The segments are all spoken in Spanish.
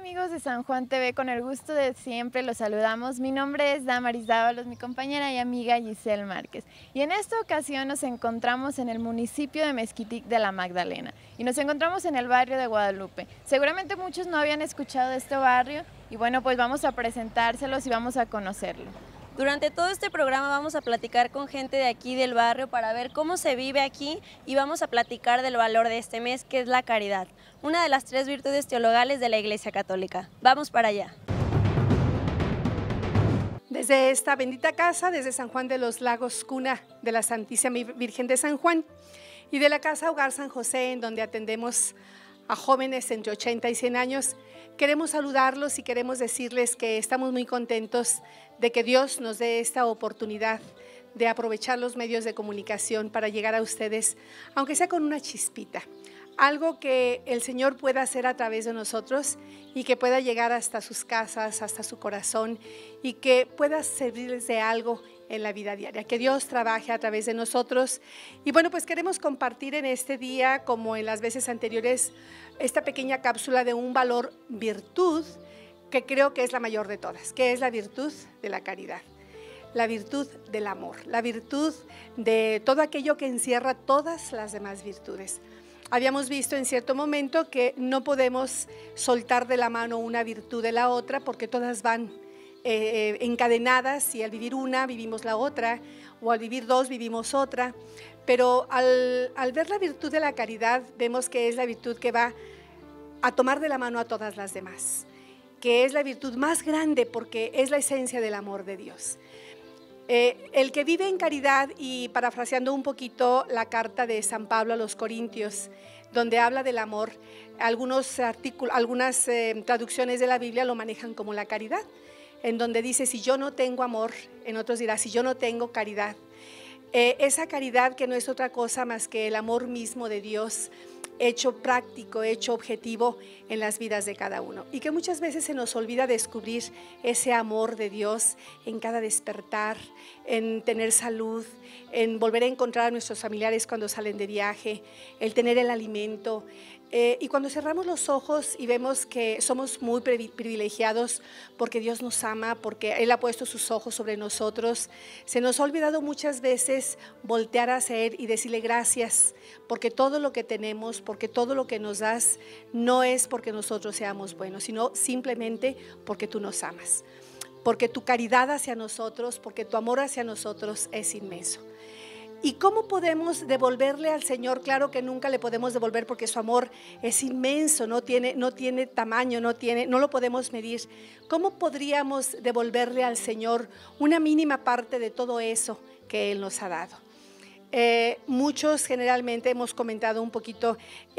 Hola, ¿qué tal amigos de San Juan TV? Con el gusto de siempre los saludamos. Mi nombre es Damaris Dávalos, mi compañera y amiga Giselle Márquez. Y en esta ocasión nos encontramos en el municipio de Mezquitic de la Magdalena y nos encontramos en el barrio de Guadalupe. Seguramente muchos no habían escuchado de este barrio y bueno, pues vamos a presentárselos y vamos a conocerlo. Durante todo este programa vamos a platicar con gente de aquí del barrio para ver cómo se vive aquí y vamos a platicar del valor de este mes que es la caridad, una de las tres virtudes teologales de la Iglesia Católica. Vamos para allá. Desde esta bendita casa, desde San Juan de los Lagos, cuna de la Santísima Virgen de San Juan, y de la Casa Hogar San José, en donde atendemos a jóvenes entre 80 y 100 años, queremos saludarlos y queremos decirles que estamos muy contentos de que Dios nos dé esta oportunidad de aprovechar los medios de comunicación para llegar a ustedes, aunque sea con una chispita, algo que el Señor pueda hacer a través de nosotros y que pueda llegar hasta sus casas, hasta su corazón y que pueda servirles de algo en la vida diaria, que Dios trabaje a través de nosotros. Y bueno, pues queremos compartir en este día, como en las veces anteriores, esta pequeña cápsula de un valor virtud que creo que es la mayor de todas, que es la virtud de la caridad, la virtud del amor, la virtud de todo aquello que encierra todas las demás virtudes. Habíamos visto en cierto momento que no podemos soltar de la mano una virtud de la otra porque todas van eh, encadenadas y al vivir una vivimos la otra o al vivir dos vivimos otra. Pero al, ver la virtud de la caridad vemos que es la virtud que va a tomar de la mano a todas las demás que es la virtud más grande porque es la esencia del amor de Dios. Eh, el que vive en caridad, y parafraseando un poquito la carta de San Pablo a los Corintios, donde habla del amor, algunos artículos, algunas eh, traducciones de la Biblia lo manejan como la caridad, en donde dice, si yo no tengo amor, en otros dirá, si yo no tengo caridad. Eh, esa caridad que no es otra cosa más que el amor mismo de Dios hecho práctico, hecho objetivo en las vidas de cada uno. Y que muchas veces se nos olvida descubrir ese amor de Dios en cada despertar, en tener salud, en volver a encontrar a nuestros familiares cuando salen de viaje, el tener el alimento, eh, y cuando cerramos los ojos y vemos que somos muy privilegiados porque Dios nos ama, porque Él ha puesto sus ojos sobre nosotros, se nos ha olvidado muchas veces voltear a Él y decirle gracias, porque todo lo que tenemos, porque todo lo que nos das, no es porque nosotros seamos buenos, sino simplemente porque tú nos amas, porque tu caridad hacia nosotros, porque tu amor hacia nosotros es inmenso. ¿Y cómo podemos devolverle al Señor? Claro que nunca le podemos devolver porque su amor es inmenso, no tiene, no tiene tamaño, no, tiene, no lo podemos medir. ¿Cómo podríamos devolverle al Señor una mínima parte de todo eso que Él nos ha dado? Eh, muchos generalmente hemos comentado un poquito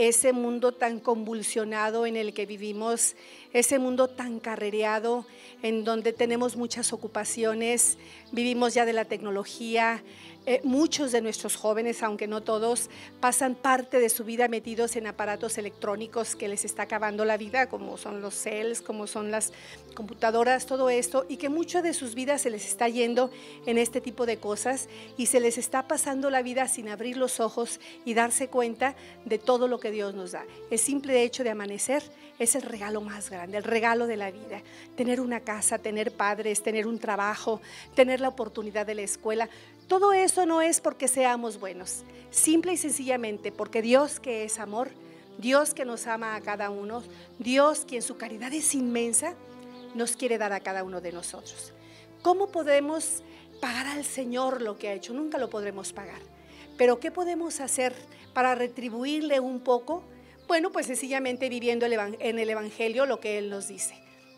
ese mundo tan convulsionado en el que vivimos, ese mundo tan carrereado, en donde tenemos muchas ocupaciones, vivimos ya de la tecnología, eh, muchos de nuestros jóvenes, aunque no todos, pasan parte de su vida metidos en aparatos electrónicos que les está acabando la vida, como son los cells, como son las computadoras, todo esto, y que mucho de sus vidas se les está yendo en este tipo de cosas y se les está pasando la vida sin abrir los ojos y darse cuenta de todo lo que Dios nos da. El simple hecho de amanecer es el regalo más grande, el regalo de la vida. Tener una casa, tener padres, tener un trabajo, tener la oportunidad de la escuela. Todo eso no es porque seamos buenos, simple y sencillamente porque Dios que es amor, Dios que nos ama a cada uno, Dios quien su caridad es inmensa, nos quiere dar a cada uno de nosotros. ¿Cómo podemos pagar al Señor lo que ha hecho? Nunca lo podremos pagar. Pero ¿qué podemos hacer para retribuirle un poco? Bueno, pues sencillamente viviendo en el Evangelio lo que Él nos dice,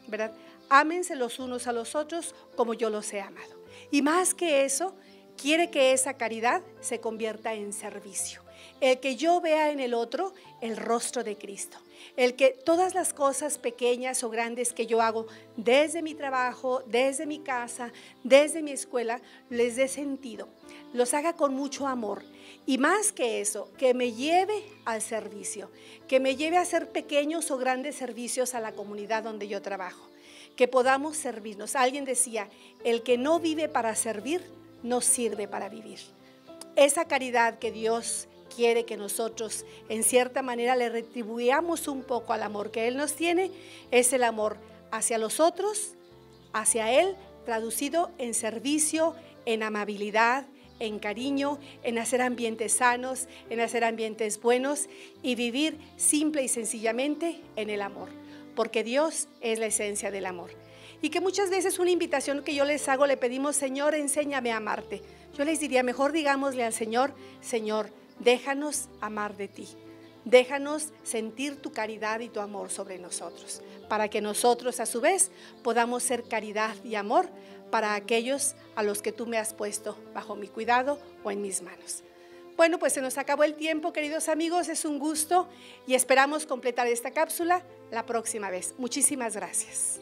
¿verdad? Ámense los unos a los otros como yo los he amado. Y más que eso, quiere que esa caridad se convierta en servicio. El que yo vea en el otro el rostro de Cristo. El que todas las cosas pequeñas o grandes que yo hago desde mi trabajo, desde mi casa, desde mi escuela, les dé sentido. Los haga con mucho amor y más que eso, que me lleve al servicio, que me lleve a hacer pequeños o grandes servicios a la comunidad donde yo trabajo, que podamos servirnos. Alguien decía, el que no vive para servir, no sirve para vivir. Esa caridad que Dios quiere que nosotros en cierta manera le retribuyamos un poco al amor que Él nos tiene, es el amor hacia los otros, hacia Él, traducido en servicio, en amabilidad, en cariño, en hacer ambientes sanos, en hacer ambientes buenos y vivir simple y sencillamente en el amor, porque Dios es la esencia del amor. Y que muchas veces una invitación que yo les hago le pedimos, Señor, enséñame a amarte. Yo les diría, mejor digámosle al Señor, Señor, déjanos amar de ti. Déjanos sentir tu caridad y tu amor sobre nosotros, para que nosotros a su vez podamos ser caridad y amor para aquellos a los que tú me has puesto bajo mi cuidado o en mis manos. Bueno, pues se nos acabó el tiempo, queridos amigos, es un gusto y esperamos completar esta cápsula la próxima vez. Muchísimas gracias.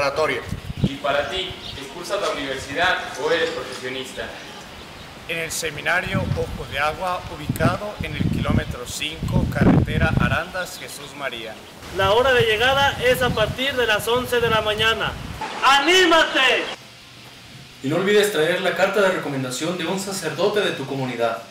Preparatoria. Y para ti, cursas la universidad o eres profesionista. En el seminario Ojo de Agua, ubicado en el kilómetro 5, carretera Arandas Jesús María. La hora de llegada es a partir de las 11 de la mañana. ¡Anímate! Y no olvides traer la carta de recomendación de un sacerdote de tu comunidad.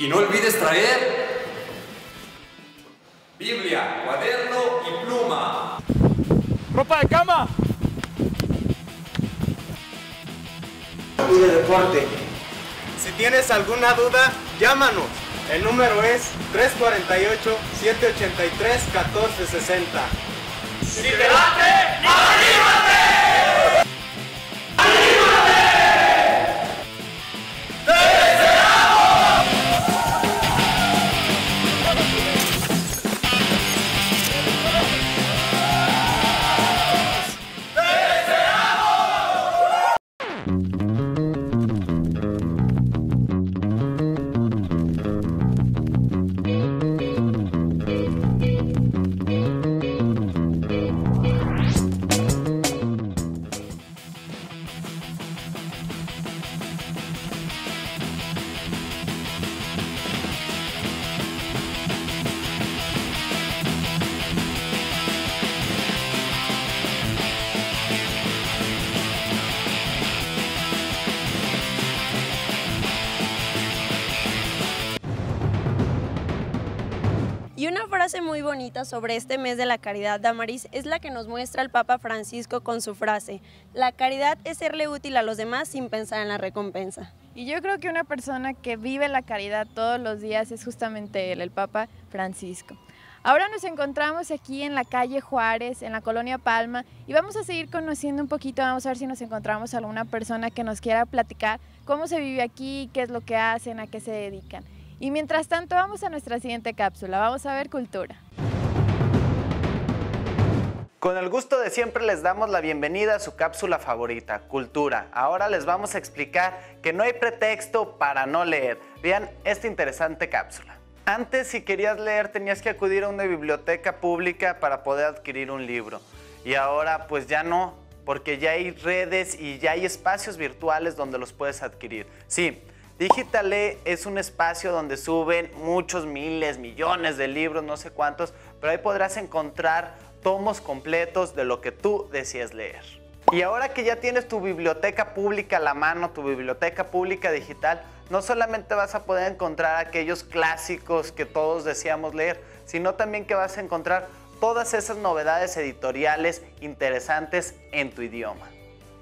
Y no olvides traer Biblia, cuaderno y pluma. ¡Ropa de cama! Y de deporte. Si tienes alguna duda, llámanos. El número es 348-783-1460. ¡Si te late, muy bonita sobre este mes de la caridad, Damaris, es la que nos muestra el Papa Francisco con su frase, la caridad es serle útil a los demás sin pensar en la recompensa. Y yo creo que una persona que vive la caridad todos los días es justamente él, el Papa Francisco. Ahora nos encontramos aquí en la calle Juárez, en la colonia Palma, y vamos a seguir conociendo un poquito, vamos a ver si nos encontramos alguna persona que nos quiera platicar cómo se vive aquí, qué es lo que hacen, a qué se dedican. Y mientras tanto vamos a nuestra siguiente cápsula, vamos a ver cultura. Con el gusto de siempre les damos la bienvenida a su cápsula favorita, Cultura. Ahora les vamos a explicar que no hay pretexto para no leer. Vean esta interesante cápsula. Antes, si querías leer, tenías que acudir a una biblioteca pública para poder adquirir un libro. Y ahora, pues ya no, porque ya hay redes y ya hay espacios virtuales donde los puedes adquirir. Sí, Digitale es un espacio donde suben muchos miles, millones de libros, no sé cuántos, pero ahí podrás encontrar tomos completos de lo que tú deseas leer. Y ahora que ya tienes tu biblioteca pública a la mano, tu biblioteca pública digital, no solamente vas a poder encontrar aquellos clásicos que todos deseamos leer, sino también que vas a encontrar todas esas novedades editoriales interesantes en tu idioma.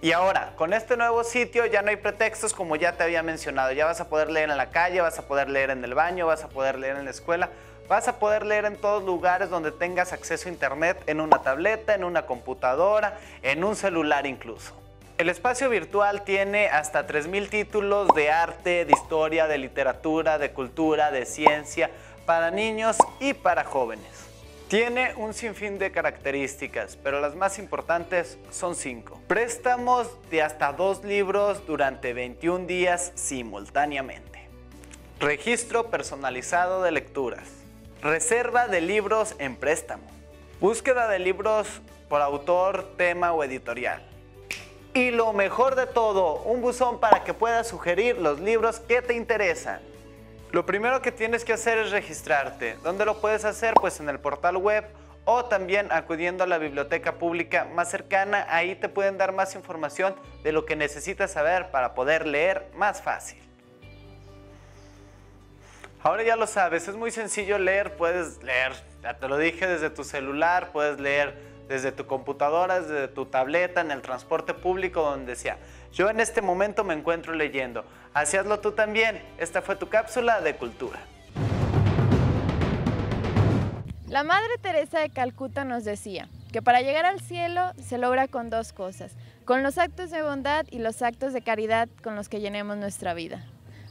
Y ahora, con este nuevo sitio ya no hay pretextos como ya te había mencionado. Ya vas a poder leer en la calle, vas a poder leer en el baño, vas a poder leer en la escuela, vas a poder leer en todos lugares donde tengas acceso a internet, en una tableta, en una computadora, en un celular incluso. El espacio virtual tiene hasta 3.000 títulos de arte, de historia, de literatura, de cultura, de ciencia, para niños y para jóvenes. Tiene un sinfín de características, pero las más importantes son cinco. Préstamos de hasta dos libros durante 21 días simultáneamente. Registro personalizado de lecturas. Reserva de libros en préstamo. Búsqueda de libros por autor, tema o editorial. Y lo mejor de todo, un buzón para que puedas sugerir los libros que te interesan. Lo primero que tienes que hacer es registrarte. ¿Dónde lo puedes hacer? Pues en el portal web o también acudiendo a la biblioteca pública más cercana. Ahí te pueden dar más información de lo que necesitas saber para poder leer más fácil. Ahora ya lo sabes, es muy sencillo leer, puedes leer, ya te lo dije, desde tu celular, puedes leer desde tu computadora, desde tu tableta, en el transporte público, donde sea. Yo en este momento me encuentro leyendo. Así hazlo tú también. Esta fue tu cápsula de cultura. La Madre Teresa de Calcuta nos decía que para llegar al cielo se logra con dos cosas, con los actos de bondad y los actos de caridad con los que llenemos nuestra vida.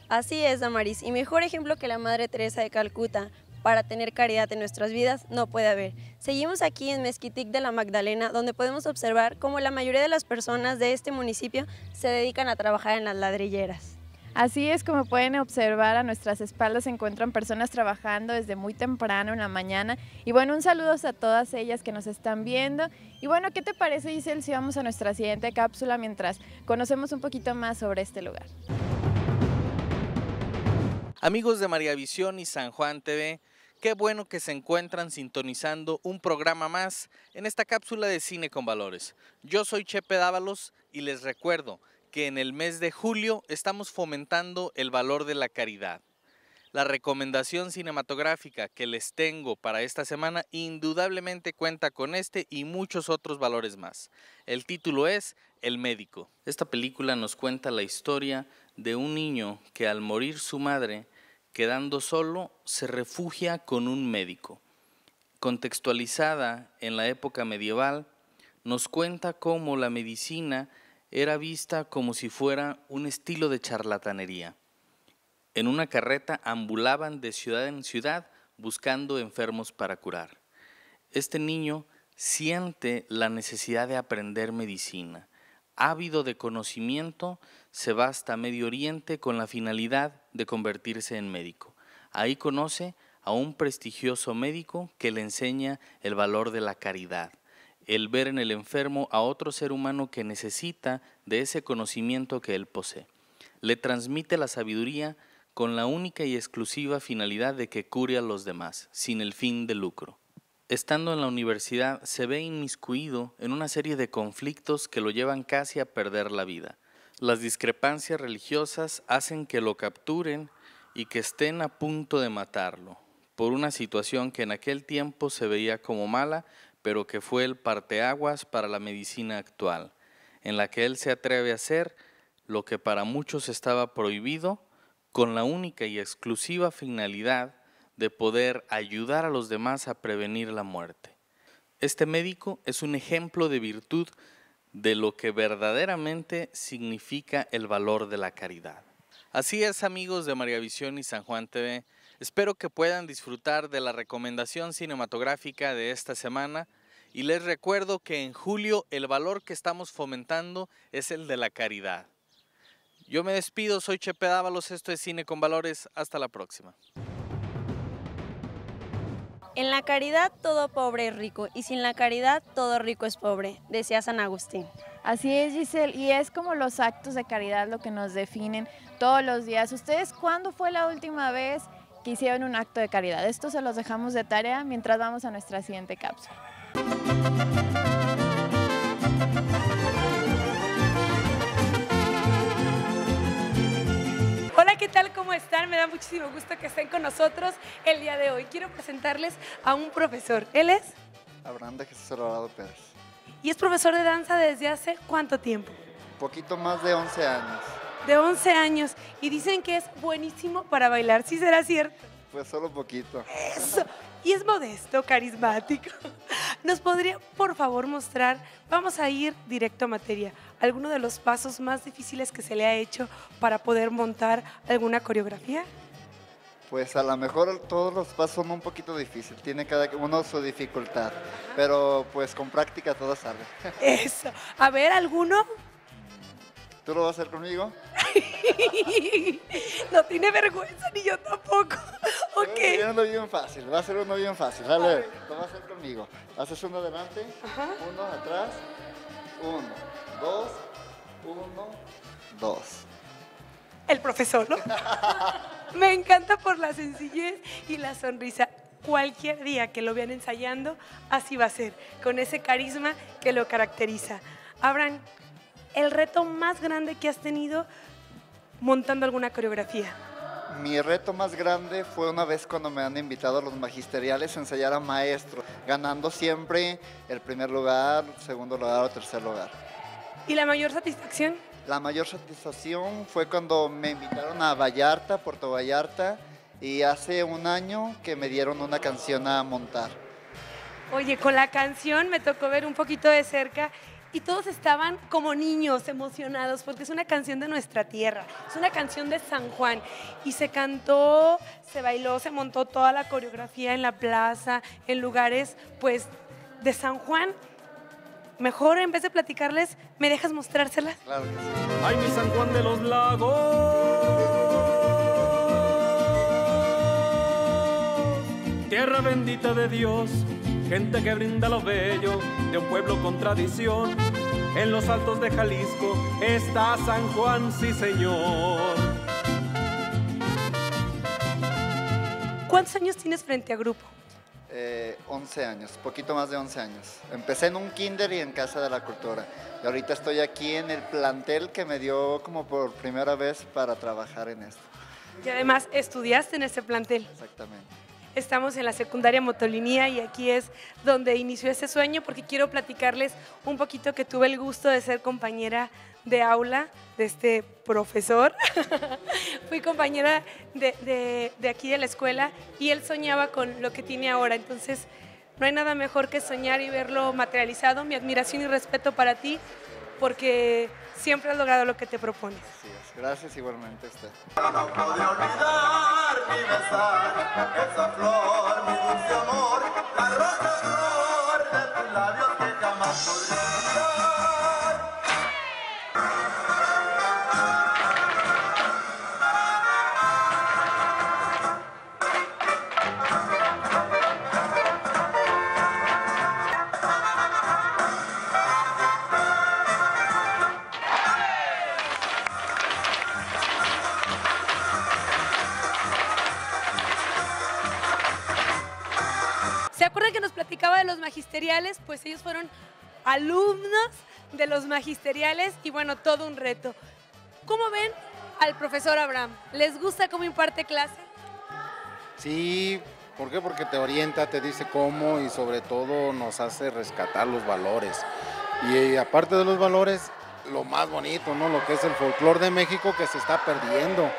Así es, Damaris, y mejor ejemplo que la Madre Teresa de Calcuta para tener caridad en nuestras vidas no puede haber. Seguimos aquí en Mezquitic de la Magdalena, donde podemos observar cómo la mayoría de las personas de este municipio se dedican a trabajar en las ladrilleras. Así es como pueden observar a nuestras espaldas se encuentran personas trabajando desde muy temprano en la mañana. Y bueno, un saludo a todas ellas que nos están viendo. Y bueno, ¿qué te parece Giselle si vamos a nuestra siguiente cápsula mientras conocemos un poquito más sobre este lugar? Amigos de María Visión y San Juan TV, qué bueno que se encuentran sintonizando un programa más en esta cápsula de Cine con Valores. Yo soy Chepe Dávalos y les recuerdo que en el mes de julio estamos fomentando el valor de la caridad. La recomendación cinematográfica que les tengo para esta semana indudablemente cuenta con este y muchos otros valores más. El título es El médico. Esta película nos cuenta la historia de un niño que al morir su madre, quedando solo, se refugia con un médico. Contextualizada en la época medieval, nos cuenta cómo la medicina era vista como si fuera un estilo de charlatanería. En una carreta ambulaban de ciudad en ciudad buscando enfermos para curar. Este niño siente la necesidad de aprender medicina. Ávido de conocimiento, se va hasta Medio Oriente con la finalidad de convertirse en médico. Ahí conoce a un prestigioso médico que le enseña el valor de la caridad, el ver en el enfermo a otro ser humano que necesita de ese conocimiento que él posee. Le transmite la sabiduría con la única y exclusiva finalidad de que cure a los demás, sin el fin de lucro. Estando en la universidad, se ve inmiscuido en una serie de conflictos que lo llevan casi a perder la vida. Las discrepancias religiosas hacen que lo capturen y que estén a punto de matarlo, por una situación que en aquel tiempo se veía como mala, pero que fue el parteaguas para la medicina actual, en la que él se atreve a hacer lo que para muchos estaba prohibido, con la única y exclusiva finalidad de poder ayudar a los demás a prevenir la muerte. Este médico es un ejemplo de virtud de lo que verdaderamente significa el valor de la caridad. Así es amigos de María Visión y San Juan TV, espero que puedan disfrutar de la recomendación cinematográfica de esta semana y les recuerdo que en julio el valor que estamos fomentando es el de la caridad. Yo me despido, soy Chepe Dávalos, esto es Cine con Valores, hasta la próxima. En la caridad todo pobre es rico y sin la caridad todo rico es pobre, decía San Agustín. Así es, Giselle, y es como los actos de caridad lo que nos definen, todos los días. ¿Ustedes cuándo fue la última vez que hicieron un acto de caridad? Esto se los dejamos de tarea mientras vamos a nuestra siguiente cápsula. Hola, ¿qué tal? ¿Cómo están? Me da muchísimo gusto que estén con nosotros el día de hoy. Quiero presentarles a un profesor. Él es Abraham de Jesús Alvarado Pérez. y es profesor de danza desde hace cuánto tiempo? Poquito más de 11 años. De 11 años. Y dicen que es buenísimo para bailar. ¿Sí será cierto? Pues solo poquito. Eso. Y es modesto, carismático. ¿Nos podría, por favor, mostrar, vamos a ir directo a materia, alguno de los pasos más difíciles que se le ha hecho para poder montar alguna coreografía? Pues a lo mejor todos los pasos son un poquito difíciles, tiene cada uno su dificultad, pero pues con práctica todo sale. Eso. A ver, ¿alguno? ¿Tú lo vas a hacer conmigo? no tiene vergüenza, ni yo tampoco. Ok. Es uno bien fácil, va a ser uno bien fácil. Dale, lo vas a hacer conmigo. Haces uno adelante, uno atrás, uno, dos, uno, dos. El profesor, ¿no? Me encanta por la sencillez y la sonrisa. Cualquier día que lo vean ensayando, así va a ser, con ese carisma que lo caracteriza. Abraham, el reto más grande que has tenido montando alguna coreografía. Mi reto más grande fue una vez cuando me han invitado a los magisteriales a ensayar a maestro, ganando siempre el primer lugar, segundo lugar o tercer lugar. ¿Y la mayor satisfacción? La mayor satisfacción fue cuando me invitaron a Vallarta, Puerto Vallarta, y hace un año que me dieron una canción a montar. Oye, con la canción me tocó ver un poquito de cerca y todos estaban como niños emocionados porque es una canción de nuestra tierra, es una canción de San Juan y se cantó, se bailó, se montó toda la coreografía en la plaza, en lugares pues de San Juan. Mejor en vez de platicarles, ¿me dejas mostrárselas? Claro que sí. Ay, mi San Juan de los Lagos. Tierra bendita de Dios, gente que brinda lo bello de un pueblo con tradición. En los altos de Jalisco está San Juan, sí señor. ¿Cuántos años tienes frente a grupo? Eh, 11 años, poquito más de 11 años. Empecé en un kinder y en Casa de la Cultura. Y ahorita estoy aquí en el plantel que me dio como por primera vez para trabajar en esto. Y además estudiaste en ese plantel. Exactamente. Estamos en la secundaria Motolinía y aquí es donde inició ese sueño porque quiero platicarles un poquito que tuve el gusto de ser compañera de aula de este profesor. Fui compañera de, de- de aquí de la escuela y él soñaba con lo que tiene ahora. Entonces, no hay nada mejor que soñar y verlo materializado. Mi admiración y respeto para ti porque siempre has logrado lo que te propones. Gracias igualmente a usted. Esa flor, mi dulce amor, la rosa flor de tus labios que jamás podré magisteriales? Pues ellos fueron alumnos de los magisteriales y bueno, todo un reto. ¿Cómo ven al profesor Abraham? ¿Les gusta cómo imparte clase? Sí, ¿por qué? Porque te orienta, te dice cómo y sobre todo nos hace rescatar los valores. Y aparte de los valores, lo más bonito, ¿no? Lo que es el folclore de México que se está perdiendo.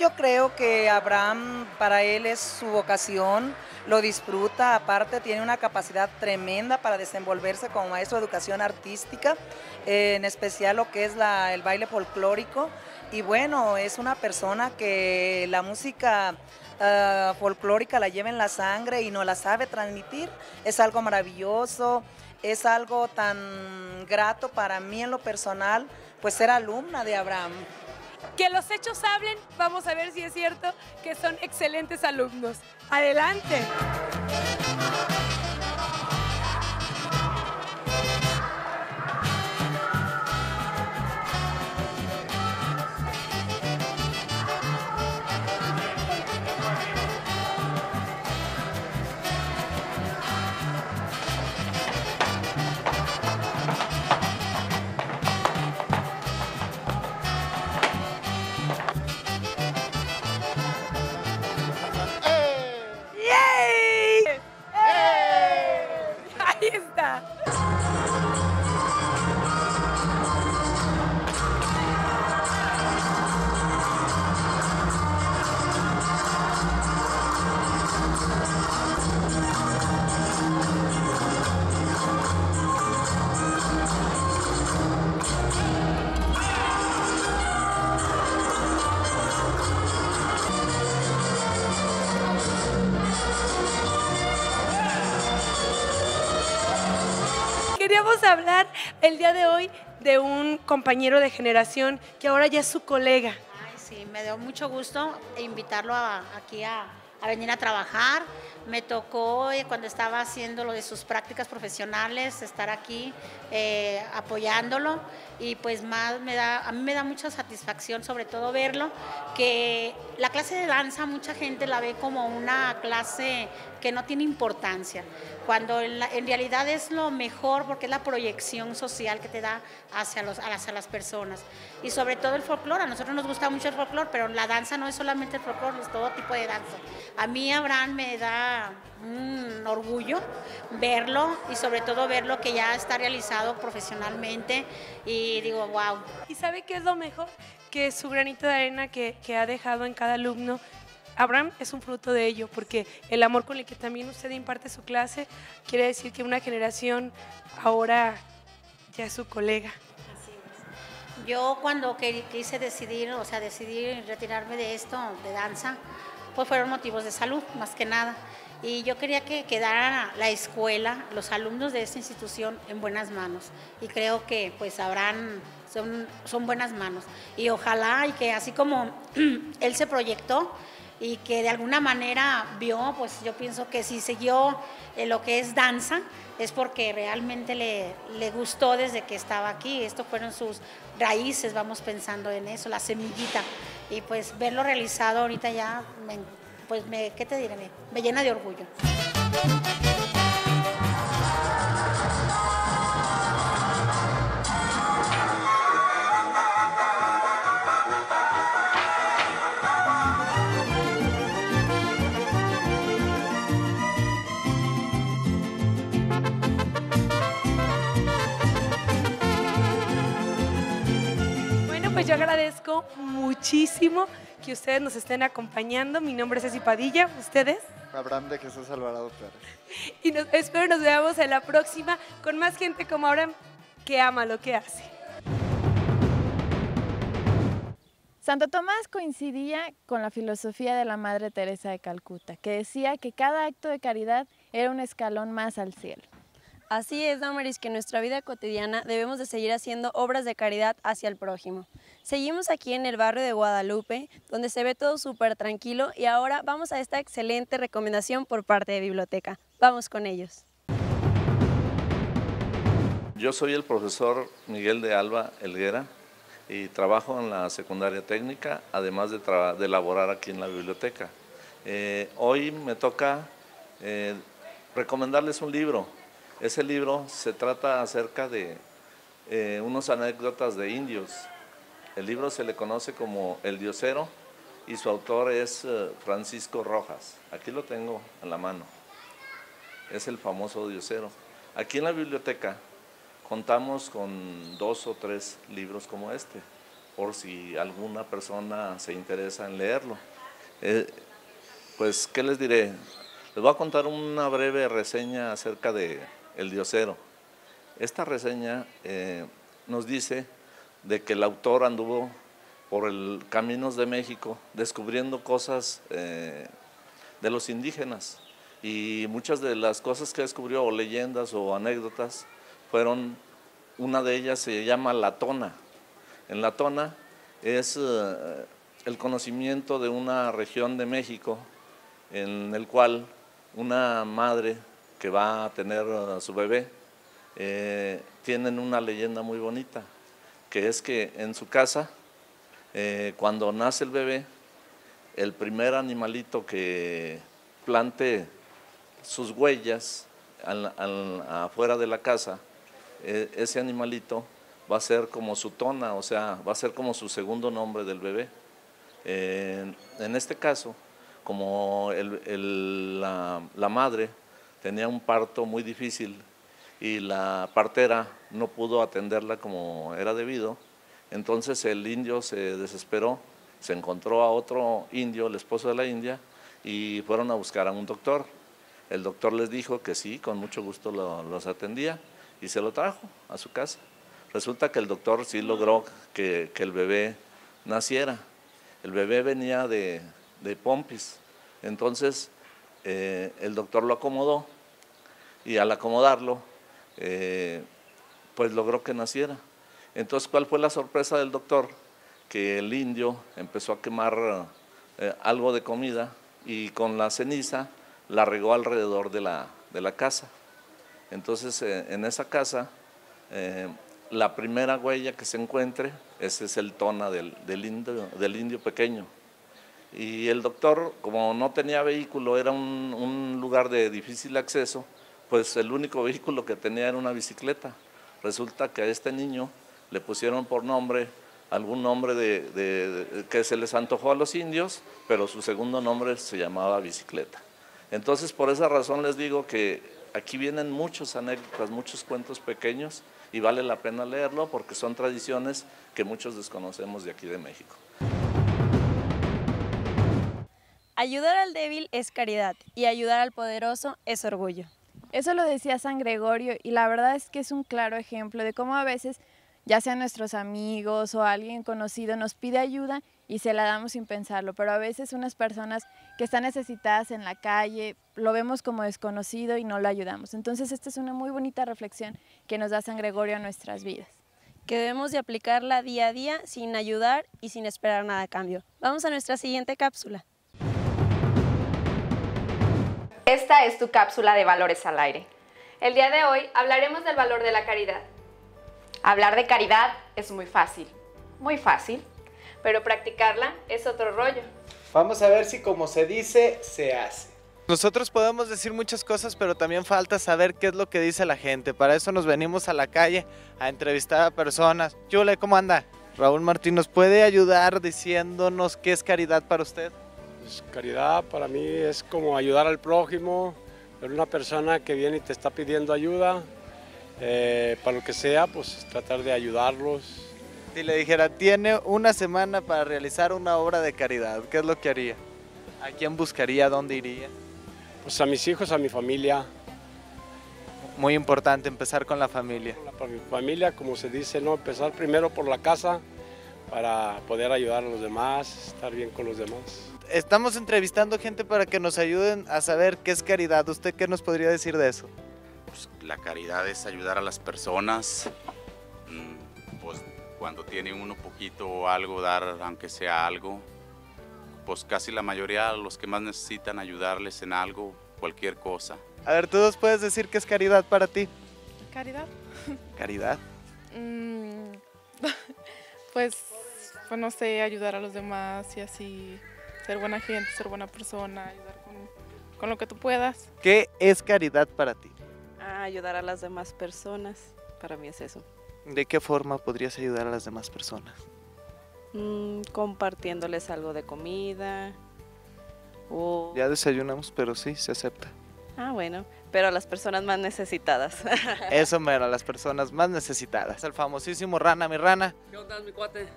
Yo creo que Abraham, para él es su vocación, lo disfruta, aparte tiene una capacidad tremenda para desenvolverse como maestro de educación artística, eh, en especial lo que es el baile folclórico. Y bueno, es una persona que la música ah, folclórica la lleva en la sangre y no la sabe transmitir. Es algo maravilloso, es algo tan grato para mí en lo personal, pues ser alumna de Abraham. Que los hechos hablen, vamos a ver si es cierto que son excelentes alumnos. Adelante. Compañero de generación que ahora ya es su colega. Ay, sí, me dio mucho gusto invitarlo a- aquí a, a venir a trabajar. Me tocó eh, cuando estaba haciendo lo de sus prácticas profesionales estar aquí eh, apoyándolo y pues más me da, a mí me da mucha satisfacción sobre todo verlo, que la clase de danza mucha gente la ve como una clase que no tiene importancia, cuando en, realidad es lo mejor porque es la proyección social que te da hacia, los, a las, a las personas. Y sobre todo el folclore, a nosotros nos gusta mucho el folclore, pero la danza no es solamente el folclore, es todo tipo de danza. A mí Abraham me da un orgullo verlo y sobre todo verlo que ya está realizado profesionalmente y digo, wow. ¿Y sabe qué es lo mejor? Que su granito de arena que, que ha dejado en cada alumno, Abraham es un fruto de ello, porque el amor con el que también usted imparte su clase quiere decir que una generación ahora ya es su colega. Yo cuando quise decidir, o sea, decidir retirarme de esto, de danza, pues fueron motivos de salud, más que nada. Y yo quería que quedara la escuela, los alumnos de esta institución en buenas manos. Y creo que pues habrán, son, son buenas manos. Y ojalá y que así como él se proyectó y que de alguna manera vio, pues yo pienso que si siguió eh, lo que es danza, es porque realmente le, le gustó desde que estaba aquí. Esto fueron sus raíces, vamos pensando en eso, la semillita. Y pues verlo realizado ahorita ya, me- pues me, ¿qué te diré? Me, llena de orgullo. Yo agradezco muchísimo que ustedes nos estén acompañando. Mi nombre es Ceci Padilla, ustedes. Abraham de Jesús Alvarado Pérez. Y nos- espero nos veamos en la próxima con más gente como Abraham que ama lo que hace. Santo Tomás coincidía con la filosofía de la Madre Teresa de Calcuta, que decía que cada acto de caridad era un escalón más al cielo. Así es, Damaris, que en nuestra vida cotidiana debemos de seguir haciendo obras de caridad hacia el prójimo. Seguimos aquí en el barrio de Guadalupe, donde se ve todo súper tranquilo y ahora vamos a esta excelente recomendación por parte de Biblioteca. Vamos con ellos. Yo soy el profesor Miguel de Alba Elguera y trabajo en la secundaria técnica, además de, de laborar aquí en la biblioteca. Eh, hoy me toca eh, recomendarles un libro. Ese libro se trata acerca de eh, unos anécdotas de indios. El libro se le conoce como El Diosero y su autor es eh, Francisco Rojas. Aquí lo tengo en la mano. Es el famoso Diosero. Aquí en la biblioteca contamos con dos o tres libros como este, por si alguna persona se interesa en leerlo. Eh, pues, ¿qué les diré? Les voy a contar una breve reseña acerca de El Diosero. Esta reseña eh, nos dice de que el autor anduvo por el caminos de México descubriendo cosas eh, de los indígenas y muchas de las cosas que descubrió o leyendas o anécdotas fueron una de ellas se llama la tona. En la tona es eh, el conocimiento de una región de México en el cual una madre que va a tener a su bebé eh, tienen una leyenda muy bonita, que es que en su casa, eh, cuando nace el bebé, el primer animalito que plante sus huellas afuera de la casa, eh, ese animalito va a ser como su tona, o sea, va a ser como su segundo nombre del bebé. En este caso, como la madre tenía un parto muy difícil y la partera no pudo atenderla como era debido. Entonces el indio se desesperó, se encontró a otro indio, el esposo de la india, y fueron a buscar a un doctor. El doctor les dijo que sí, con mucho gusto los atendía y se lo trajo a su casa. Resulta que el doctor sí logró que, el bebé naciera. El bebé venía de, Pompis. Entonces eh, el doctor lo acomodó y al acomodarlo, eh, pues logró que naciera. Entonces, ¿cuál fue la sorpresa del doctor? Que el indio empezó a quemar eh, algo de comida y con la ceniza la regó alrededor de la, de la casa. Entonces, en esa casa la primera huella que se encuentre, ese es el tona del, indio, del indio pequeño. Y el doctor, como no tenía vehículo, era un, lugar de difícil acceso, pues el único vehículo que tenía era una bicicleta. Resulta que a este niño le pusieron por nombre algún nombre de, que se les antojó a los indios, pero su segundo nombre se llamaba bicicleta. Entonces, por esa razón les digo que aquí vienen muchos anécdotas, muchos cuentos pequeños y vale la pena leerlo porque son tradiciones que muchos desconocemos de aquí de México. Ayudar al débil es caridad y ayudar al poderoso es orgullo. Eso lo decía San Gregorio y la verdad es que es un claro ejemplo de cómo a veces, ya sean nuestros amigos o alguien conocido, nos pide ayuda y se la damos sin pensarlo, pero a veces unas personas que están necesitadas en la calle lo vemos como desconocido y no lo ayudamos. Entonces esta es una muy bonita reflexión que nos da San Gregorio a nuestras vidas. Que debemos de aplicarla día a día sin ayudar y sin esperar nada a cambio. Vamos a nuestra siguiente cápsula. Esta es tu cápsula de valores al aire. El día de hoy hablaremos del valor de la caridad. Hablar de caridad es muy fácil, muy fácil pero practicarla es otro rollo. Vamos a ver si como se dice, se hace. Nosotros podemos decir muchas cosas, pero también falta saber qué es lo que dice la gente. Para eso nos venimos a la calle a entrevistar a personas. Yule, ¿cómo anda? Raúl Martín, ¿nos puede ayudar diciéndonos qué es caridad para usted? Pues, caridad para mí es como ayudar al prójimo, ver una persona que viene y te está pidiendo ayuda, eh, para lo que sea, pues tratar de ayudarlos, si le dijera, tiene una semana para realizar una obra de caridad, ¿qué es lo que haría? ¿A quién buscaría? ¿Dónde iría? Pues a mis hijos, a mi familia. Muy importante empezar con la familia. Para mi familia, como se dice, no empezar primero por la casa para poder ayudar a los demás, estar bien con los demás. Estamos entrevistando gente para que nos ayuden a saber qué es caridad. ¿Usted qué nos podría decir de eso? Pues la caridad es ayudar a las personas, mm, pues cuando tiene uno poquito o algo, dar aunque sea algo, pues casi la mayoría, los que más necesitan ayudarles en algo, cualquier cosa. A ver, ¿tú nos puedes decir qué es caridad para ti? ¿Caridad? ¿Caridad? Mm, pues, pues no sé, ayudar a los demás y así, ser buena gente, ser buena persona, ayudar con, con lo que tú puedas. ¿Qué es caridad para ti? Ah, ayudar a las demás personas, para mí es eso. ¿De qué forma podrías ayudar a las demás personas? Mm, compartiéndoles algo de comida. O... Ya desayunamos, pero sí, se acepta. Ah, bueno, pero a las personas más necesitadas. Eso mero, a las personas más necesitadas. El famosísimo Rana, mi Rana. ¿Qué onda, mi cuate?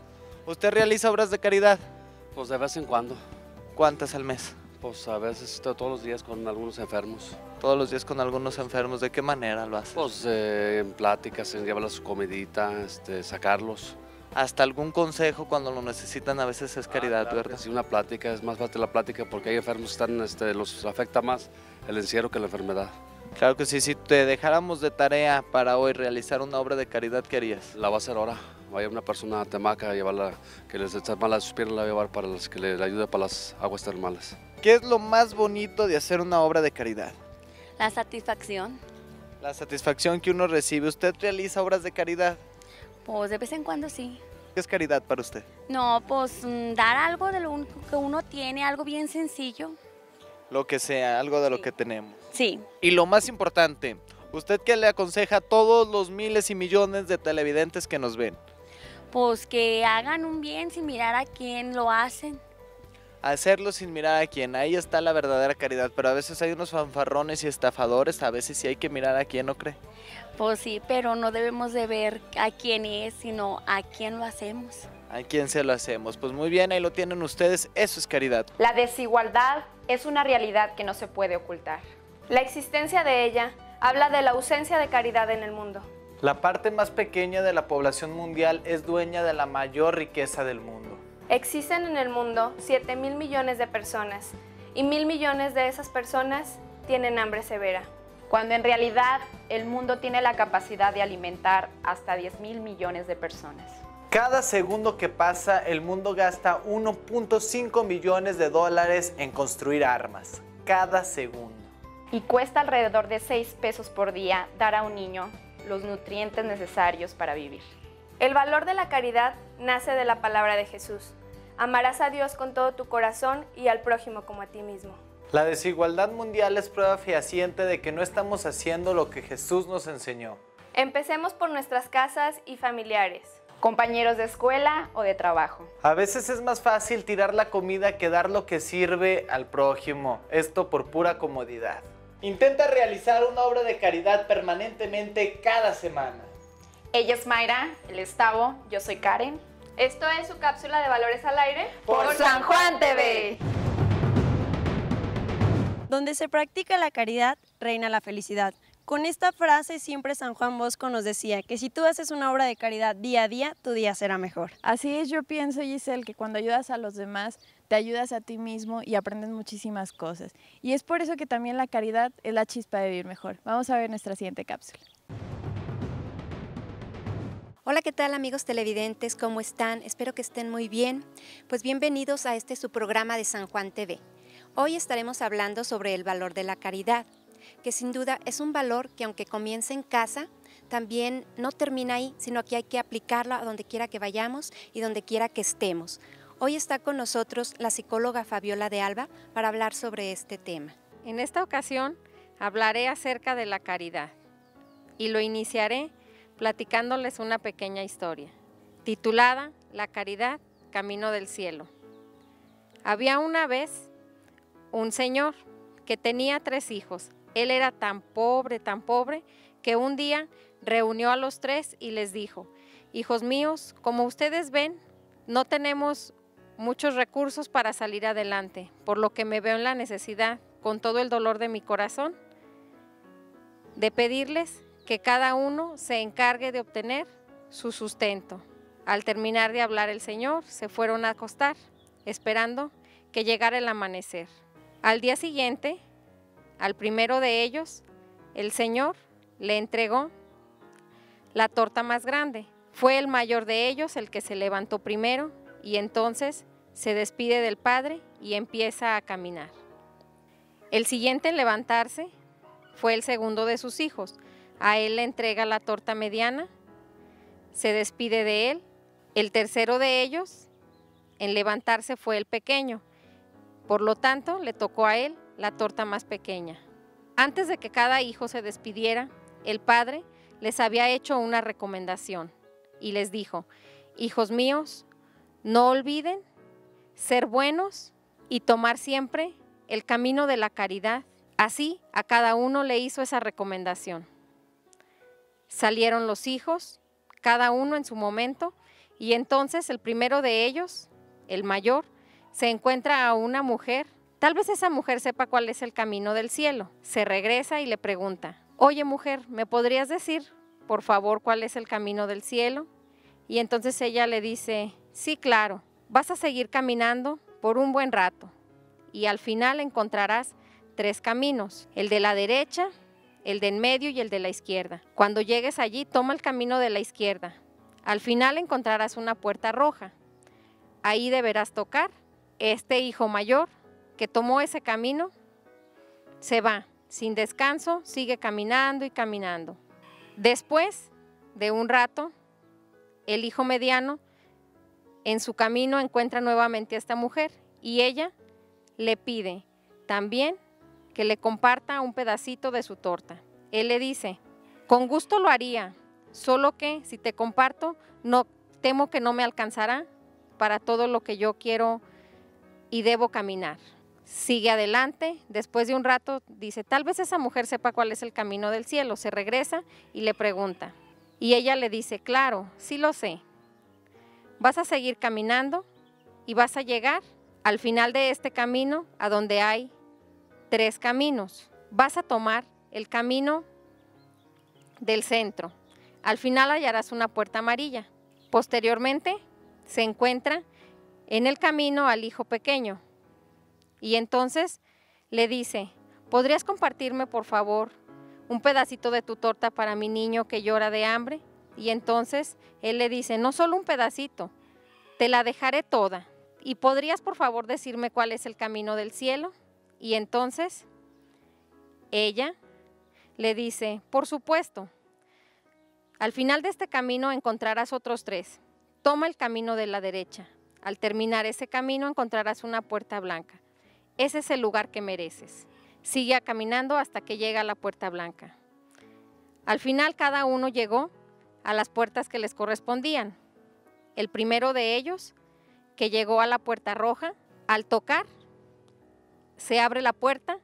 ¿Usted realiza obras de caridad? Pues de vez en cuando. ¿Cuántas al mes? Pues a veces todos los días con algunos enfermos. Todos los días con algunos enfermos. ¿De qué manera lo haces? Pues eh, en pláticas, en llevarles su comidita, este, sacarlos. Hasta algún consejo cuando lo necesitan a veces es caridad, ah, ¿verdad? Sí, una plática, es más fácil la plática porque hay enfermos que están, este, los afecta más el encierro que la enfermedad. Claro que sí, si te dejáramos de tarea para hoy realizar una obra de caridad, ¿qué harías? La va a hacer ahora. Vaya una persona a Temaca a llevarla, que les está mal a sus piernas, la va a llevar para las, que le, le ayude para las aguas termales. ¿Qué es lo más bonito de hacer una obra de caridad? La satisfacción. La satisfacción que uno recibe. ¿Usted realiza obras de caridad? Pues de vez en cuando sí. ¿Qué es caridad para usted? No, pues mm, dar algo de lo único que uno tiene, algo bien sencillo. Lo que sea, algo de lo que tenemos. Sí. Y lo más importante, ¿usted qué le aconseja a todos los miles y millones de televidentes que nos ven? Pues que hagan un bien sin mirar a quién lo hacen. Hacerlo sin mirar a quién, ahí está la verdadera caridad, pero a veces hay unos fanfarrones y estafadores, a veces sí hay que mirar a quién, ¿no cree? Pues sí, pero no debemos de ver a quién es, sino a quién lo hacemos. ¿A quién se lo hacemos? Pues muy bien, ahí lo tienen ustedes, eso es caridad. La desigualdad es una realidad que no se puede ocultar. La existencia de ella habla de la ausencia de caridad en el mundo. La parte más pequeña de la población mundial es dueña de la mayor riqueza del mundo. Existen en el mundo 7 mil millones de personas y mil millones de esas personas tienen hambre severa, cuando en realidad el mundo tiene la capacidad de alimentar hasta 10 mil millones de personas. Cada segundo que pasa, el mundo gasta 1.5 millones de dólares en construir armas. Cada segundo. Y cuesta alrededor de 6 pesos por día dar a un niño los nutrientes necesarios para vivir. El valor de la caridad nace de la palabra de Jesús. Amarás a Dios con todo tu corazón y al prójimo como a ti mismo. La desigualdad mundial es prueba fehaciente de que no estamos haciendo lo que Jesús nos enseñó. Empecemos por nuestras casas y familiares, compañeros de escuela o de trabajo. A veces es más fácil tirar la comida que dar lo que sirve al prójimo, esto por pura comodidad. Intenta realizar una obra de caridad permanentemente cada semana. Ella es Mayra, el Estavo, yo soy Karen. Esto es su cápsula de valores al aire por San Juan TV. Donde se practica la caridad, reina la felicidad. Con esta frase siempre San Juan Bosco nos decía que si tú haces una obra de caridad día a día, tu día será mejor. Así es, yo pienso, Giselle, que cuando ayudas a los demás, te ayudas a ti mismo y aprendes muchísimas cosas. Y es por eso que también la caridad es la chispa de vivir mejor. Vamos a ver nuestra siguiente cápsula. Hola, ¿qué tal amigos televidentes? ¿Cómo están? Espero que estén muy bien. Pues bienvenidos a este su programa de San Juan TV. Hoy estaremos hablando sobre el valor de la caridad, que sin duda es un valor que aunque comience en casa, también no termina ahí, sino que hay que aplicarlo a donde quiera que vayamos y donde quiera que estemos. Hoy está con nosotros la psicóloga Fabiola de Alba para hablar sobre este tema. En esta ocasión hablaré acerca de la caridad y lo iniciaré platicándoles una pequeña historia, titulada La caridad, camino del cielo. Había una vez un señor que tenía tres hijos. Él era tan pobre, tan pobre, que un día reunió a los tres y les dijo, hijos míos, como ustedes ven, no tenemos muchos recursos para salir adelante, por lo que me veo en la necesidad, con todo el dolor de mi corazón, de pedirles que cada uno se encargue de obtener su sustento. Al terminar de hablar el Señor, se fueron a acostar, esperando que llegara el amanecer. Al día siguiente, al primero de ellos, el Señor le entregó la torta más grande. Fue el mayor de ellos el que se levantó primero y entonces se despide del Padre y empieza a caminar. El siguiente en levantarse fue el segundo de sus hijos, a él le entrega la torta mediana, se despide de él. El tercero de ellos en levantarse fue el pequeño. Por lo tanto, le tocó a él la torta más pequeña. Antes de que cada hijo se despidiera, el padre les había hecho una recomendación y les dijo, hijos míos, no olviden ser buenos y tomar siempre el camino de la caridad. Así a cada uno le hizo esa recomendación. Salieron los hijos, cada uno en su momento, y entonces el primero de ellos, el mayor, se encuentra a una mujer. Tal vez esa mujer sepa cuál es el camino del cielo. Se regresa y le pregunta, oye mujer, ¿me podrías decir, por favor, cuál es el camino del cielo? Y entonces ella le dice, sí, claro, vas a seguir caminando por un buen rato y al final encontrarás tres caminos, el de la derecha, el de en medio y el de la izquierda. Cuando llegues allí, toma el camino de la izquierda. Al final encontrarás una puerta roja. Ahí deberás tocar. Este hijo mayor que tomó ese camino se va sin descanso, sigue caminando y caminando. Después de un rato, el hijo mediano en su camino encuentra nuevamente a esta mujer y ella le pide también que le comparta un pedacito de su torta. Él le dice, con gusto lo haría, solo que si te comparto, no temo que no me alcanzará para todo lo que yo quiero y debo caminar. Sigue adelante, después de un rato dice, tal vez esa mujer sepa cuál es el camino del cielo. Se regresa y le pregunta. Y ella le dice, claro, sí lo sé. Vas a seguir caminando y vas a llegar al final de este camino a donde hay tres caminos. Vas a tomar el camino del centro. Al final hallarás una puerta amarilla. Posteriormente se encuentra en el camino al hijo pequeño. Y entonces le dice, ¿podrías compartirme por favor un pedacito de tu torta para mi niño que llora de hambre? Y entonces él le dice, no solo un pedacito, te la dejaré toda. ¿Y podrías por favor decirme cuál es el camino del cielo? Y entonces ella le dice, por supuesto, al final de este camino encontrarás otros tres. Toma el camino de la derecha. Al terminar ese camino encontrarás una puerta blanca. Ese es el lugar que mereces. Sigue caminando hasta que llega a la puerta blanca. Al final cada uno llegó a las puertas que les correspondían. El primero de ellos, que llegó a la puerta roja, al tocar, se abre la puerta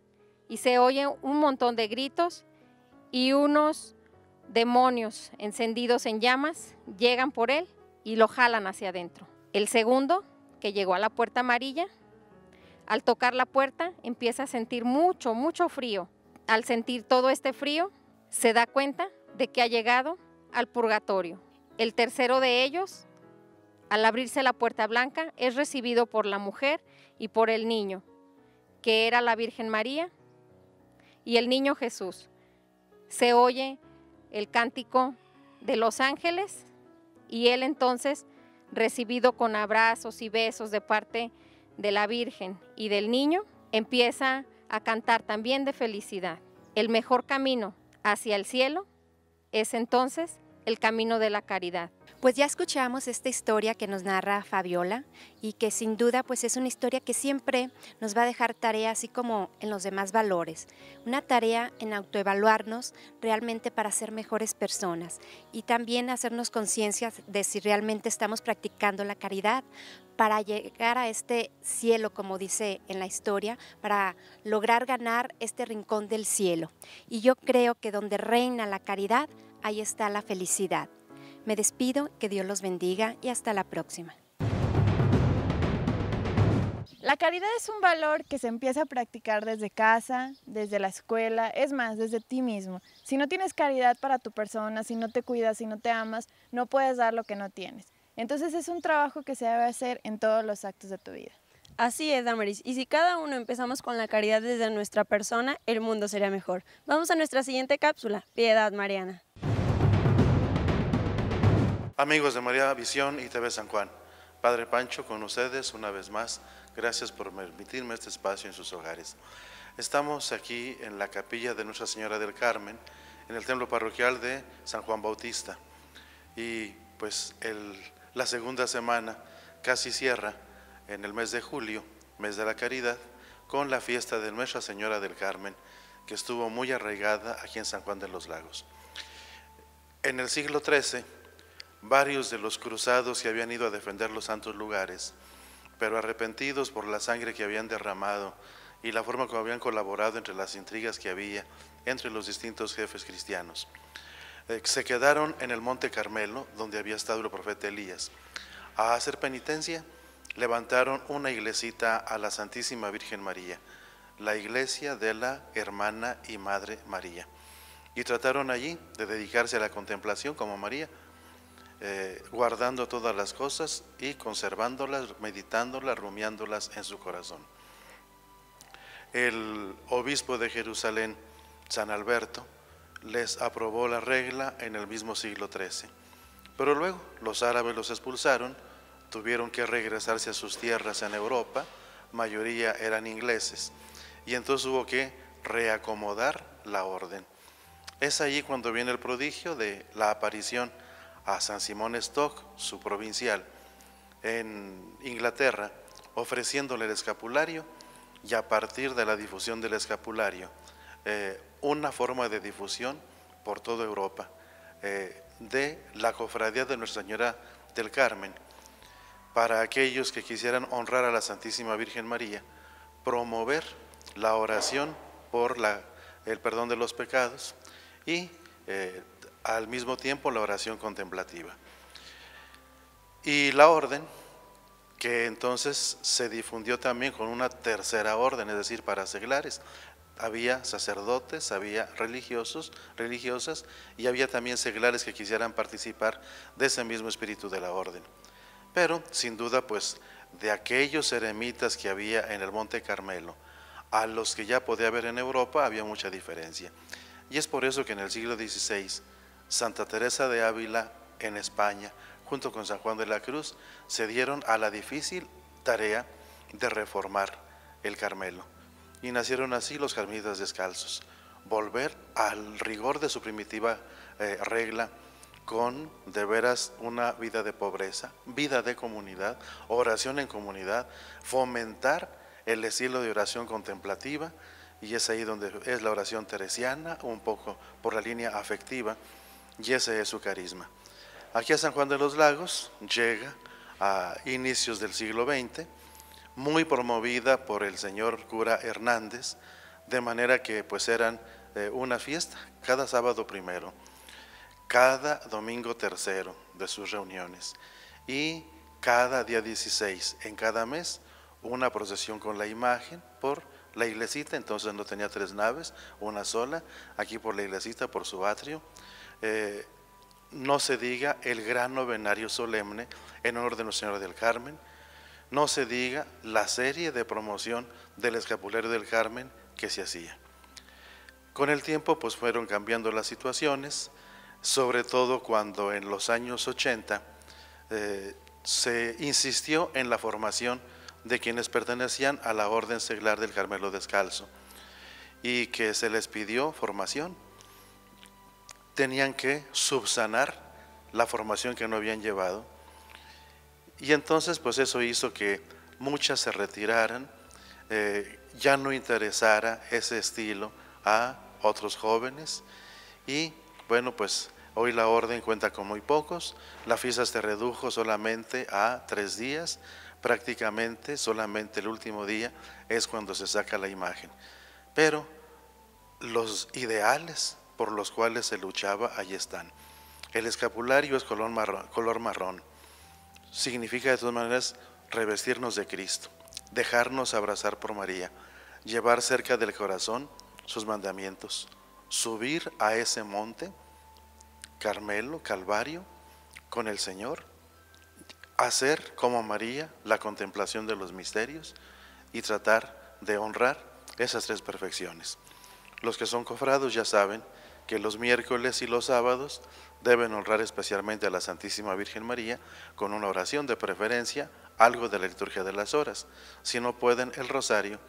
y se oye un montón de gritos y unos demonios encendidos en llamas llegan por él y lo jalan hacia adentro. El segundo, que llegó a la puerta amarilla, al tocar la puerta empieza a sentir mucho, mucho frío. Al sentir todo este frío, se da cuenta de que ha llegado al purgatorio. El tercero de ellos, al abrirse la puerta blanca, es recibido por la mujer y por el niño, que era la Virgen María y el niño Jesús. Se oye el cántico de los ángeles y él entonces, recibido con abrazos y besos de parte de la Virgen y del niño, empieza a cantar también de felicidad. El mejor camino hacia el cielo es entonces el camino de la caridad. Pues ya escuchamos esta historia que nos narra Fabiola y que sin duda pues es una historia que siempre nos va a dejar tarea así como en los demás valores. Una tarea en autoevaluarnos realmente para ser mejores personas y también hacernos conciencia de si realmente estamos practicando la caridad para llegar a este cielo, como dice en la historia, para lograr ganar este rincón del cielo. Y yo creo que donde reina la caridad, ahí está la felicidad. Me despido, que Dios los bendiga y hasta la próxima. La caridad es un valor que se empieza a practicar desde casa, desde la escuela, es más, desde ti mismo. Si no tienes caridad para tu persona, si no te cuidas, si no te amas, no puedes dar lo que no tienes. Entonces es un trabajo que se debe hacer en todos los actos de tu vida. Así es, Damaris. Y si cada uno empezamos con la caridad desde nuestra persona, el mundo sería mejor. Vamos a nuestra siguiente cápsula, Piedad Mariana. Amigos de María Visión y TV San Juan, Padre Pancho con ustedes una vez más. Gracias por permitirme este espacio en sus hogares. Estamos aquí en la capilla de Nuestra Señora del Carmen, en el templo parroquial de San Juan Bautista. Y pues la segunda semana casi cierra en el mes de julio, mes de la caridad, con la fiesta de Nuestra Señora del Carmen, que estuvo muy arraigada aquí en San Juan de los Lagos. En el siglo XIII, varios de los cruzados que habían ido a defender los santos lugares, pero arrepentidos por la sangre que habían derramado y la forma como habían colaborado entre las intrigas que había entre los distintos jefes cristianos. Eh, se quedaron en el Monte Carmelo, donde había estado el profeta Elías. A hacer penitencia, levantaron una iglesita a la Santísima Virgen María, la iglesia de la hermana y madre María. Y trataron allí de dedicarse a la contemplación como María, eh, guardando todas las cosas y conservándolas, meditándolas, rumiándolas en su corazón. El obispo de Jerusalén, San Alberto, les aprobó la regla en el mismo siglo XIII. Pero luego los árabes los expulsaron, tuvieron que regresarse a sus tierras en Europa, mayoría eran ingleses, y entonces hubo que reacomodar la orden. Es allí cuando viene el prodigio de la aparición a San Simón Stock, su provincial, en Inglaterra, ofreciéndole el escapulario y a partir de la difusión del escapulario, eh, una forma de difusión por toda Europa eh, de la cofradía de Nuestra Señora del Carmen. para aquellos que quisieran honrar a la Santísima Virgen María, promover la oración por el perdón de los pecados y eh, al mismo tiempo la oración contemplativa. Y la orden, que entonces se difundió también con una tercera orden, es decir, para seglares. Había sacerdotes, había religiosos, religiosas y había también seglares que quisieran participar de ese mismo espíritu de la orden. Pero, sin duda, pues, de aquellos eremitas que había en el Monte Carmelo a los que ya podía haber en Europa, había mucha diferencia. Y es por eso que en el siglo XVI, Santa Teresa de Ávila en España, junto con San Juan de la Cruz, se dieron a la difícil tarea de reformar el Carmelo. Y nacieron así los carmelitas descalzos, volver al rigor de su primitiva eh, regla con de veras una vida de pobreza, vida de comunidad, oración en comunidad, fomentar el estilo de oración contemplativa, y es ahí donde es la oración teresiana, un poco por la línea afectiva, y ese es su carisma. Aquí a San Juan de los Lagos llega a inicios del siglo XX, muy promovida por el señor cura Hernández, de manera que pues eran eh, una fiesta cada sábado primero cada domingo tercero de sus reuniones y cada día 16 en cada mes una procesión con la imagen por la iglesita, entonces no tenía tres naves, una sola, aquí por la iglesita, por su atrio. Eh, no se diga el gran novenario solemne en honor de Nuestra Señora del Carmen, no se diga la serie de promoción del escapulario del Carmen que se hacía. Con el tiempo pues fueron cambiando las situaciones, sobre todo cuando en los años 80 eh, se insistió en la formación de quienes pertenecían a la Orden Seglar del Carmelo Descalzo y que se les pidió formación. Tenían que subsanar la formación que no habían llevado. Y entonces pues eso hizo que muchas se retiraran, eh, ya no interesara ese estilo a otros jóvenes y bueno, pues hoy la orden cuenta con muy pocos, la fiesta se redujo solamente a tres días, prácticamente solamente el último día es cuando se saca la imagen. Pero los ideales por los cuales se luchaba, ahí están. El escapulario es color marrón, color marrón. Significa de todas maneras revestirnos de Cristo, dejarnos abrazar por María, llevar cerca del corazón sus mandamientos, subir a ese monte, Carmelo, Calvario, con el Señor, hacer como María la contemplación de los misterios y tratar de honrar esas tres perfecciones. Los que son cofrados ya saben que los miércoles y los sábados deben honrar especialmente a la Santísima Virgen María con una oración de preferencia, algo de la liturgia de las horas. Si no pueden el rosario,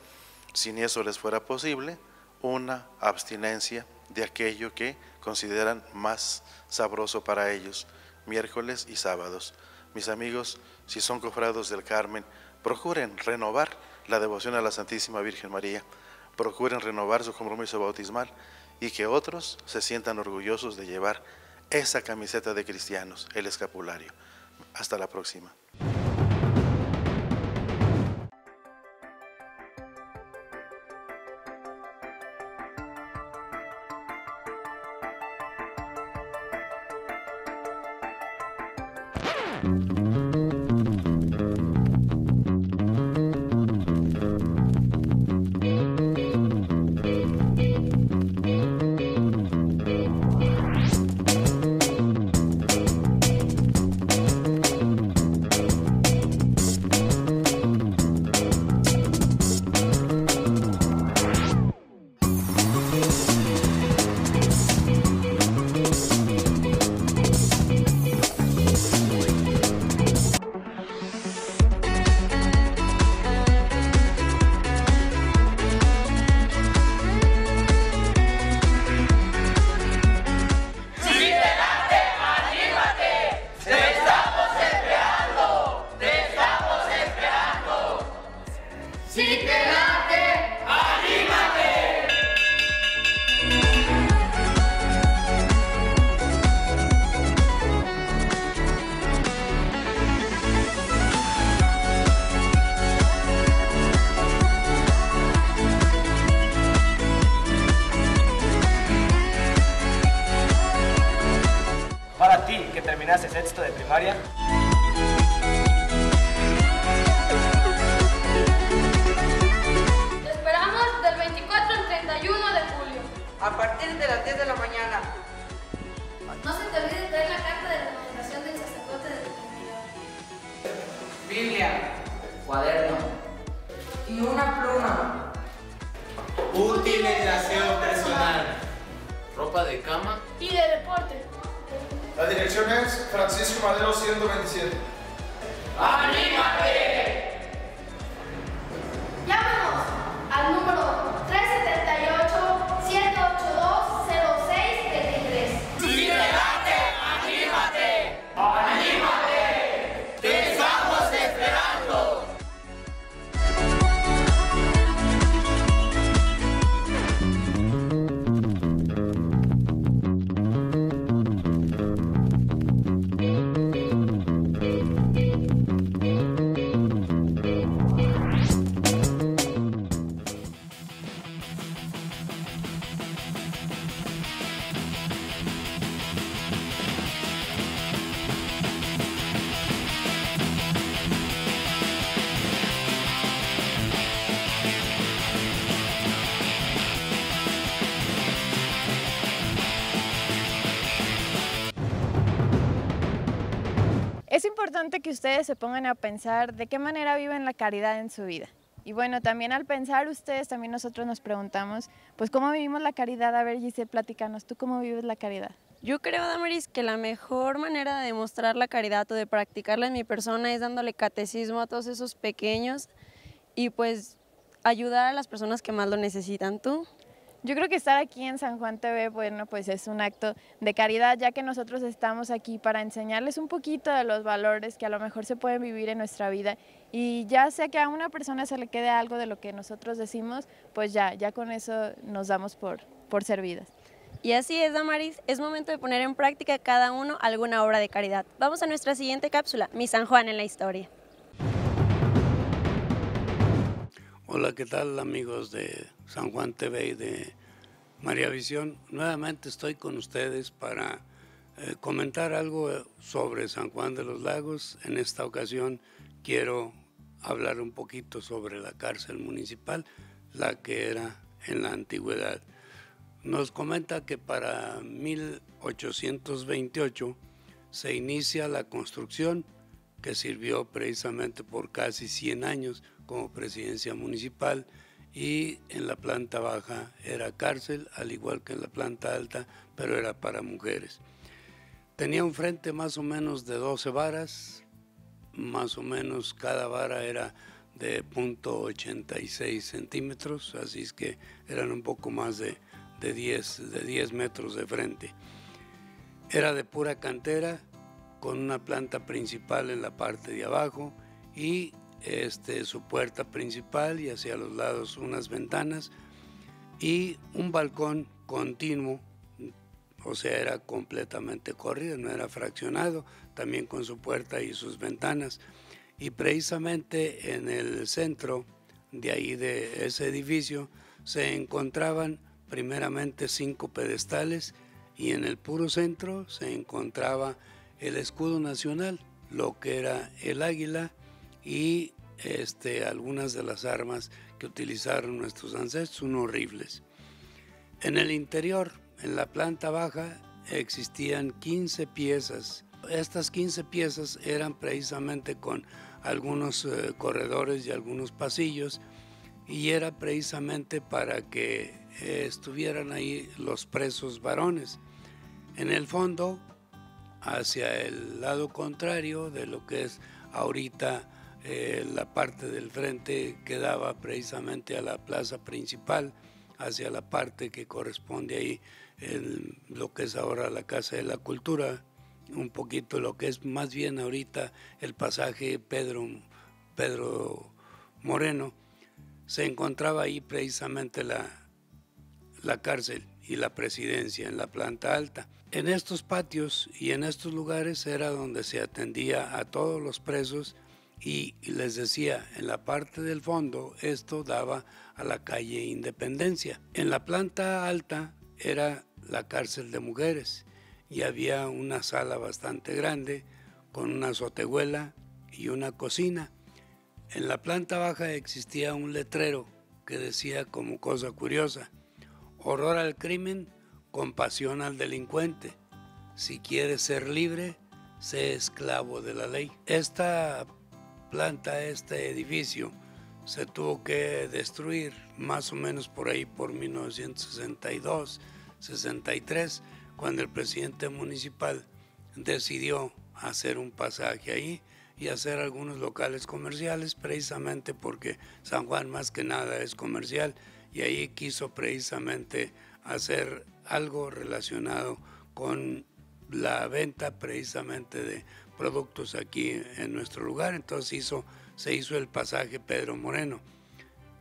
si ni eso les fuera posible, una abstinencia de aquello que consideran más sabroso para ellos, miércoles y sábados. Mis amigos, si son cofrados del Carmen, procuren renovar la devoción a la Santísima Virgen María, procuren renovar su compromiso bautismal y que otros se sientan orgullosos de llevar esa camiseta de cristianos, el escapulario. Hasta la próxima. Es importante que ustedes se pongan a pensar de qué manera viven la caridad en su vida. Y bueno, también al pensar ustedes, también nosotros nos preguntamos, pues cómo vivimos la caridad. A ver, Giselle, platícanos, ¿tú cómo vives la caridad? Yo creo, Damaris, que la mejor manera de demostrar la caridad o de practicarla en mi persona es dándole catecismo a todos esos pequeños y pues ayudar a las personas que más lo necesitan. ¿Tú? Yo creo que estar aquí en San Juan TV, bueno, pues es un acto de caridad, ya que nosotros estamos aquí para enseñarles un poquito de los valores que a lo mejor se pueden vivir en nuestra vida. Y ya sea que a una persona se le quede algo de lo que nosotros decimos, pues ya, ya con eso nos damos por, por servidas. Y así es, Damaris, es momento de poner en práctica cada uno alguna obra de caridad. Vamos a nuestra siguiente cápsula, Mi San Juan en la historia. Hola, ¿qué tal amigos de San Juan TV y de María Visión? Nuevamente estoy con ustedes para eh, comentar algo sobre San Juan de los Lagos. En esta ocasión quiero hablar un poquito sobre la cárcel municipal, la que era en la antigüedad. Nos comenta que para 1828 se inicia la construcción que sirvió precisamente por casi 100 años como presidencia municipal y en la planta baja era cárcel, al igual que en la planta alta, pero era para mujeres. Tenía un frente más o menos de 12 varas, más o menos cada vara era de .86 centímetros, así es que eran un poco más de, de, 10, de 10 metros de frente. Era de pura cantera, con una planta principal en la parte de abajo y este, su puerta principal y hacia los lados unas ventanas y un balcón continuo, o sea, era completamente corrido, no era fraccionado, también con su puerta y sus ventanas. Y precisamente en el centro de ahí de ese edificio se encontraban primeramente cinco pedestales y en el puro centro se encontraba el escudo nacional, lo que era el águila y este, algunas de las armas que utilizaron nuestros ancestros, unos rifles. En el interior, en la planta baja, existían 15 piezas. Estas 15 piezas eran precisamente con algunos eh, corredores y algunos pasillos y era precisamente para que eh, estuvieran ahí los presos varones. En el fondo, hacia el lado contrario de lo que es ahorita eh, la parte del frente que daba precisamente a la plaza principal, hacia la parte que corresponde ahí en lo que es ahora la Casa de la Cultura, un poquito lo que es más bien ahorita el pasaje Pedro, Pedro Moreno, se encontraba ahí precisamente la, la cárcel y la presidencia en la planta alta. En estos patios y en estos lugares era donde se atendía a todos los presos y les decía, en la parte del fondo esto daba a la calle Independencia. En la planta alta era la cárcel de mujeres y había una sala bastante grande con una azotehuela y una cocina. En la planta baja existía un letrero que decía como cosa curiosa, horror al crimen, compasión al delincuente. Si quieres ser libre, sé esclavo de la ley. Esta planta, este edificio, se tuvo que destruir más o menos por ahí por 1962, 63, cuando el presidente municipal decidió hacer un pasaje ahí y hacer algunos locales comerciales, precisamente porque San Juan más que nada es comercial y ahí quiso precisamente hacer algo relacionado con la venta precisamente de productos aquí en nuestro lugar. Entonces hizo, se hizo el pasaje Pedro Moreno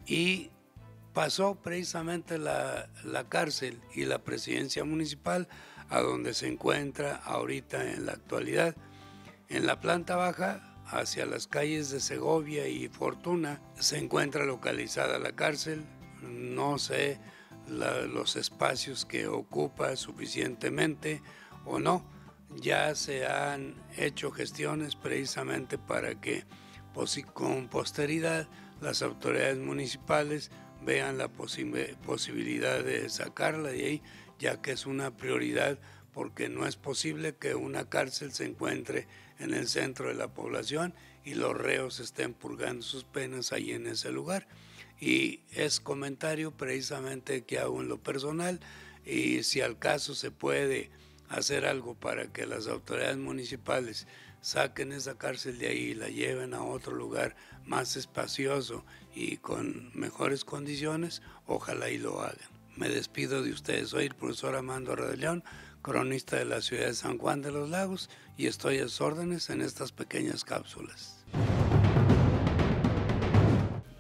y pasó precisamente la, la cárcel y la presidencia municipal a donde se encuentra ahorita en la actualidad. En la planta baja, hacia las calles de Segovia y Fortuna, se encuentra localizada la cárcel. No sé los espacios que ocupa suficientemente o no. Ya se han hecho gestiones precisamente para que con posteridad las autoridades municipales vean la posibilidad de sacarla de ahí, ya que es una prioridad porque no es posible que una cárcel se encuentre en el centro de la población y los reos estén purgando sus penas ahí en ese lugar. Y es comentario precisamente que hago en lo personal y si al caso se puede hacer algo para que las autoridades municipales saquen esa cárcel de ahí y la lleven a otro lugar más espacioso y con mejores condiciones, ojalá y lo hagan. Me despido de ustedes. Soy el profesor Amando León, cronista de la ciudad de San Juan de los Lagos, y estoy a sus órdenes en estas pequeñas cápsulas.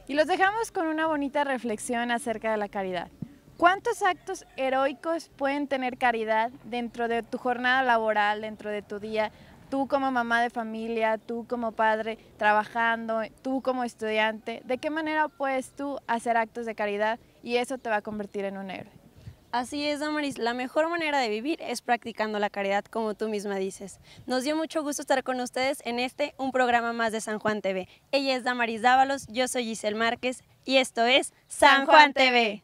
Y los dejamos con una bonita reflexión acerca de la caridad. ¿Cuántos actos heroicos pueden tener caridad dentro de tu jornada laboral, dentro de tu día? Tú como mamá de familia, tú como padre trabajando, tú como estudiante, ¿de qué manera puedes tú hacer actos de caridad y eso te va a convertir en un héroe? Así es, Damaris. La mejor manera de vivir es practicando la caridad, como tú misma dices. Nos dio mucho gusto estar con ustedes en este, un programa más de San Juan TV. Ella es Damaris Dávalos, yo soy Giselle Márquez y esto es San Juan TV.